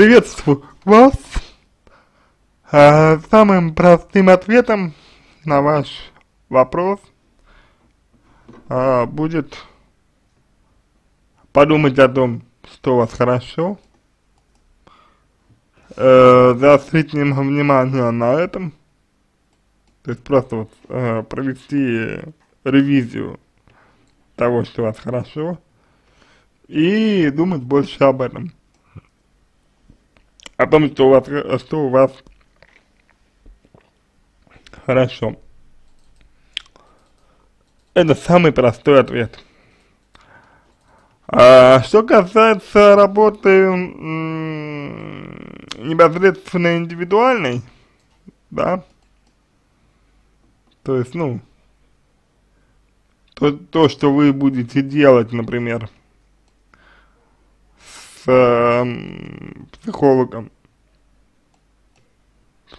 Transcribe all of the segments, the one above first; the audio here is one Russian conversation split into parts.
Приветствую вас. А, самым простым ответом на ваш вопрос а, будет подумать о том, что у вас хорошо, э, заострить внимание на этом, то есть просто вот э, провести ревизию того, что у вас хорошо, и думать больше об этом. О том, что у вас, что у вас хорошо. Это самый простой ответ. А, что касается работы непосредственно индивидуальной, да, то есть, ну, то, то, что вы будете делать, например, с э, психологом,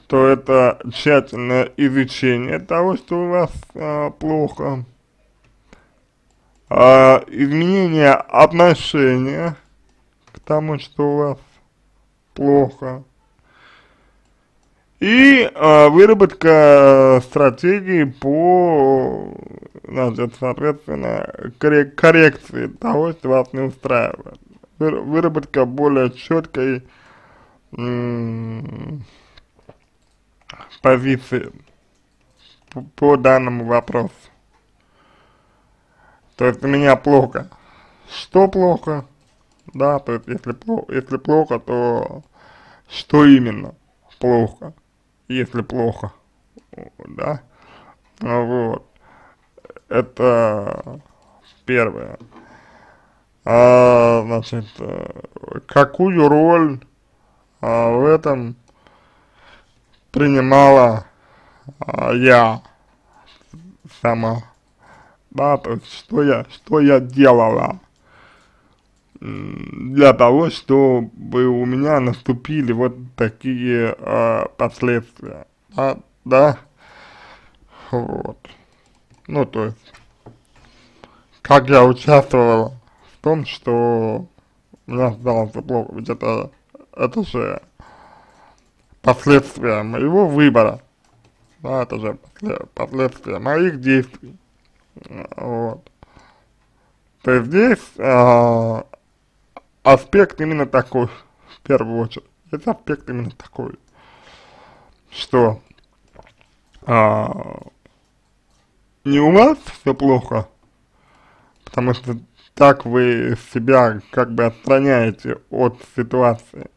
то это тщательное изучение того, что у вас э, плохо, э, изменение отношения к тому, что у вас плохо, и э, выработка стратегии по, значит, соответственно, коррек коррекции того, что вас не устраивает. Выработка более четкой позиции по, данному вопросу. То есть у меня плохо. Что плохо? Да, то есть если, плохо, если плохо, то что именно плохо? если плохо, да, вот, это первое. А, значит, какую роль а, в этом принимала а, я сама, да, то есть что я, что я делала для того, чтобы у меня наступили вот такие э, последствия, да, да, вот, ну, то есть, как я участвовала том, что меня стало плохо, ведь это, это же последствия моего выбора, да, это же последствия моих действий, вот. То есть здесь э, аспект именно такой, в первую очередь. Это аспект именно такой, что а, не у вас все плохо, потому что так вы себя как бы отстраняете от ситуации.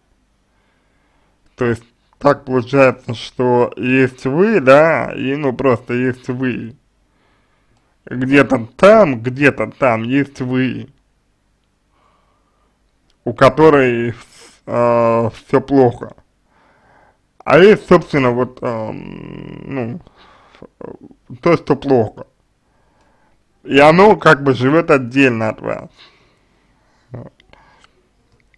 То есть так получается, что есть вы, да, и ну просто есть вы. Где-то там, где-то там есть вы у которой э, все плохо. А есть, собственно, вот, э, ну, то, что плохо. И оно как бы живет отдельно от вас. Вот.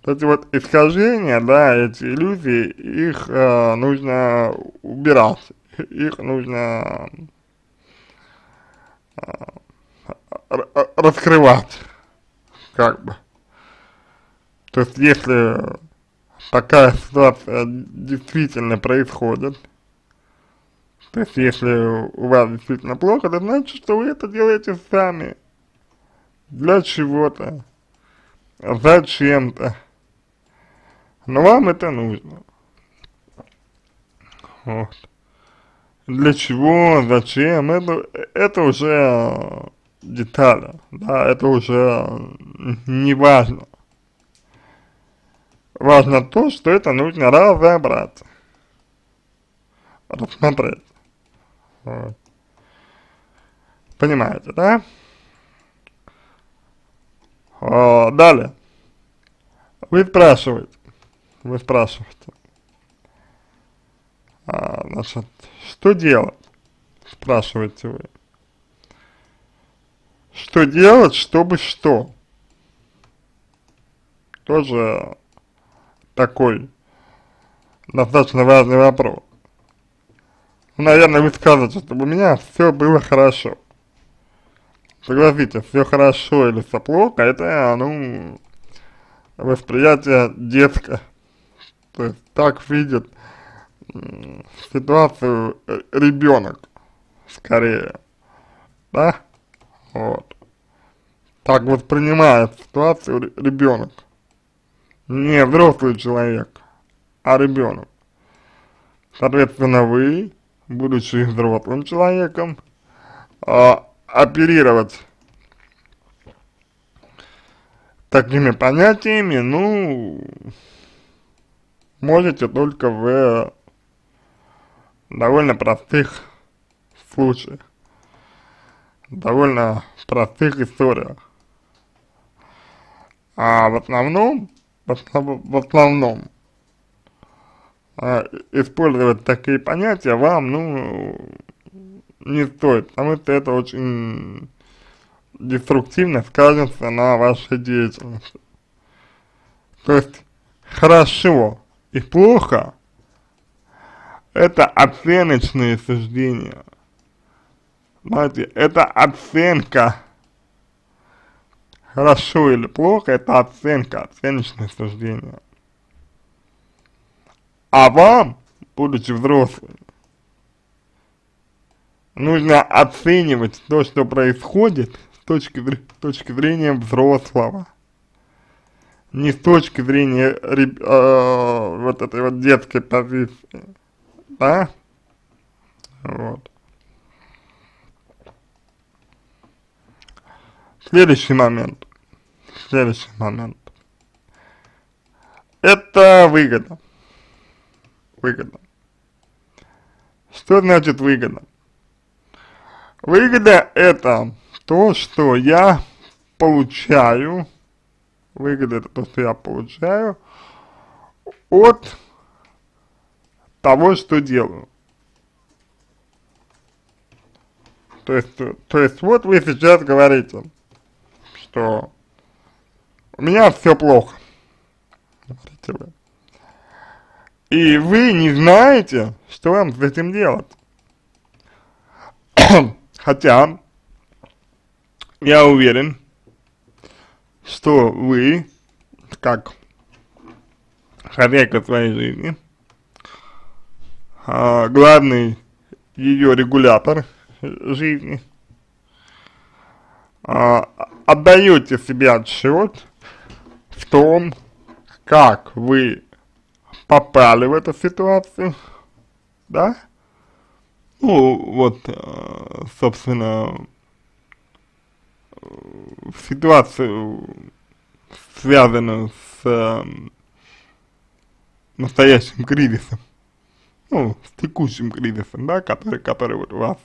Эти вот искажения, да, эти иллюзии, их э, нужно убирать, их нужно э, раскрывать, как бы. То есть, если такая ситуация действительно происходит, то есть, если у вас действительно плохо, то значит, что вы это делаете сами, для чего-то, зачем-то, но вам это нужно. Вот. Для чего, зачем, это, это уже детали, да, это уже не важно. Важно то, что это нужно разобрать, рассмотреть. Понимаете, да? О, далее. Вы спрашиваете, вы спрашиваете, а, значит, что делать, спрашиваете вы. Что делать, чтобы что? Тоже такой достаточно важный вопрос. Ну, наверное, вы скажете, чтобы у меня все было хорошо. Согласитесь, все хорошо или все плохо, это, ну, восприятие детское, То есть так видит ситуацию э, ребенок, скорее, да, вот. Так воспринимает ситуацию ребенок, не взрослый человек, а ребенок. Соответственно, вы, будучи взрослым человеком, а, оперировать такими понятиями, ну, можете только в довольно простых случаях, довольно простых историях. А в основном, в основном, использовать такие понятия вам, ну, не стоит, потому что это очень деструктивно скажется на вашей деятельности. То есть, хорошо и плохо – это оценочные суждения. Знаете, это оценка. Хорошо или плохо – это оценка, оценочное суждение. А вам, будучи взрослым, нужно оценивать то, что происходит с точки, с точки зрения взрослого. Не с точки зрения э, вот этой вот детской позиции. Да? Вот. Следующий момент. Следующий момент. Это выгода. Выгода. Что значит выгода? Выгода это то, что я получаю, выгода это то, что я получаю от того, что делаю. То есть, то есть вот вы сейчас говорите, что у меня все плохо, говорите вы. И вы не знаете, что вам с этим делать. Хотя, я уверен, что вы, как хозяйка своей жизни, а, главный ее регулятор жизни, а, отдаете себе отчет в том, как вы попали в эту ситуацию, да? Ну, вот, э, собственно, ситуацию, связанную с э, настоящим кризисом, ну, с текущим кризисом, да, который, который вот у вас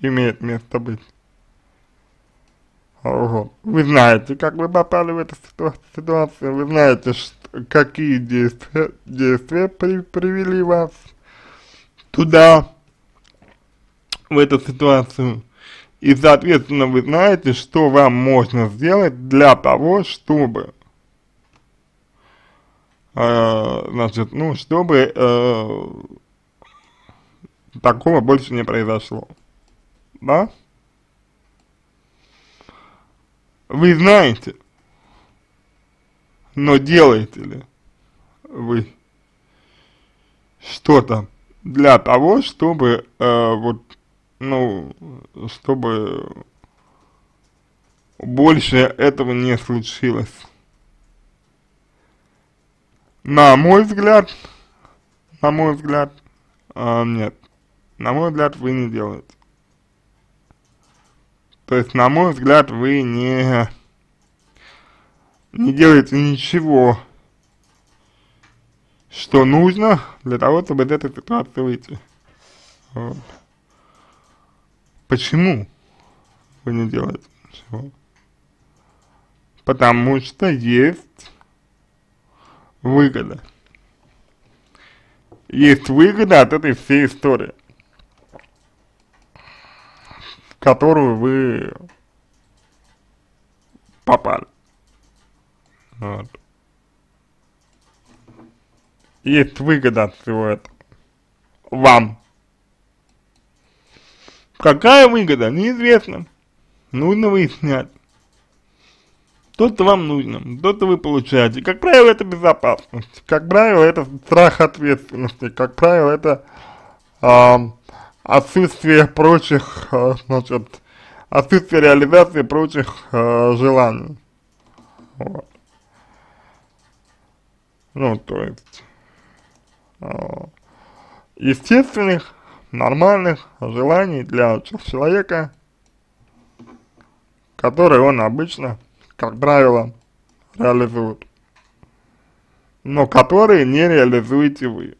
имеет место быть. Вот. Вы знаете, как вы попали в эту ситуацию, вы знаете, что, какие действия, действия при, привели вас туда, в эту ситуацию. И, соответственно, вы знаете, что вам можно сделать для того, чтобы, э, значит, ну, чтобы э, такого больше не произошло. Да? Вы знаете, но делаете ли вы что-то для того, чтобы э, вот ну, чтобы больше этого не случилось. На мой взгляд, на мой взгляд, а, нет. На мой взгляд, вы не делаете. То есть, на мой взгляд, вы не, не делаете ничего, что нужно для того, чтобы из этой ситуации выйти. Вот. Почему вы не делаете ничего? Потому что есть выгода. Есть выгода от этой всей истории, в которую вы попали. Вот. Есть выгода от всего этого. Вам. Какая выгода, неизвестно. Нужно выяснять. то-то вам нужно, то-то вы получаете. Как правило, это безопасность, как правило, это страх ответственности, как правило, это э, отсутствие прочих, э, значит, отсутствие реализации прочих э, желаний. Вот. Ну, то есть, э, естественных, нормальных желаний для человека, которые он обычно, как правило, реализует. Но которые не реализуете вы.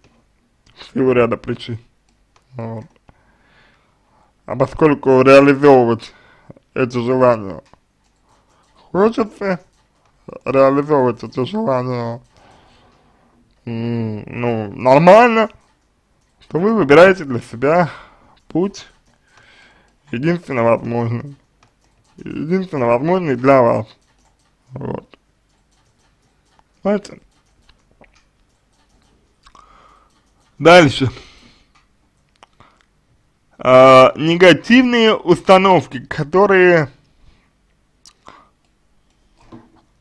В силу ряда причин. Вот. А поскольку реализовывать эти желания хочется, реализовывать эти желания, ну, нормально, то вы выбираете для себя путь единственно возможный. Единственно возможный для вас. Вот. Понимаете? Дальше. А, негативные установки, которые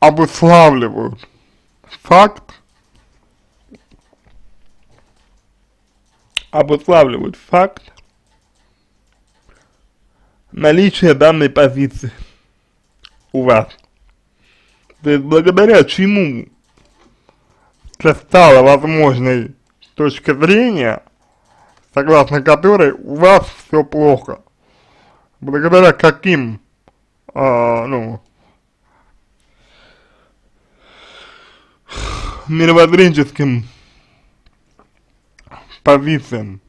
обуславливают факт обуславливают факт наличия данной позиции у вас. То есть благодаря чему стала возможной точка зрения, согласно которой у вас все плохо. Благодаря каким, а, ну, мировоззренческим позициям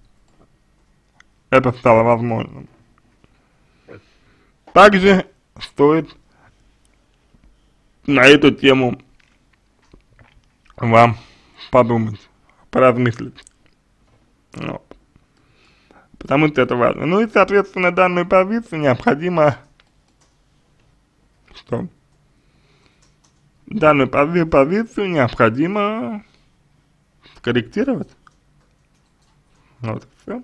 это стало возможным. Также стоит на эту тему вам подумать, поразмыслить. Вот. Потому что это важно. Ну и, соответственно, данную позицию необходимо что? Данную позицию необходимо скорректировать. Вот все.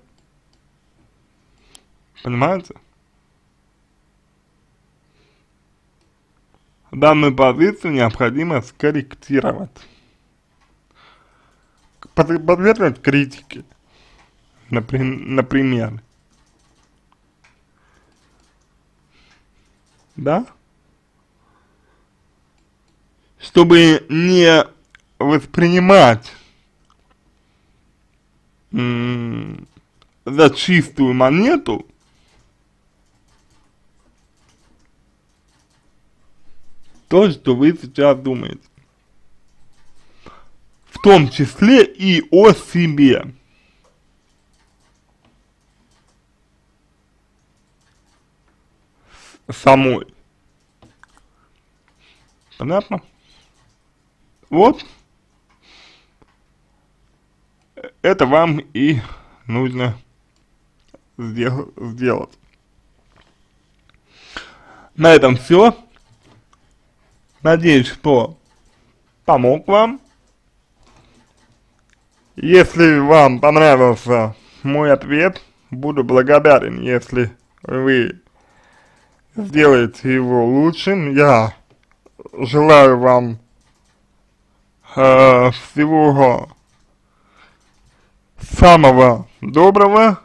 Понимаете? Данную позицию необходимо скорректировать. Подвергнуть критике. Например. Да? Чтобы не воспринимать за чистую монету то, что вы сейчас думаете. В том числе и о себе. Самой. Понятно? Вот это вам и нужно сдел сделать. На этом все. Надеюсь, что помог вам. Если вам понравился мой ответ, буду благодарен, если вы сделаете его лучшим. Я желаю вам э, всего самого доброго,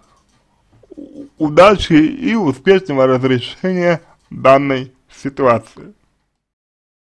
удачи и успешного разрешения данной ситуации.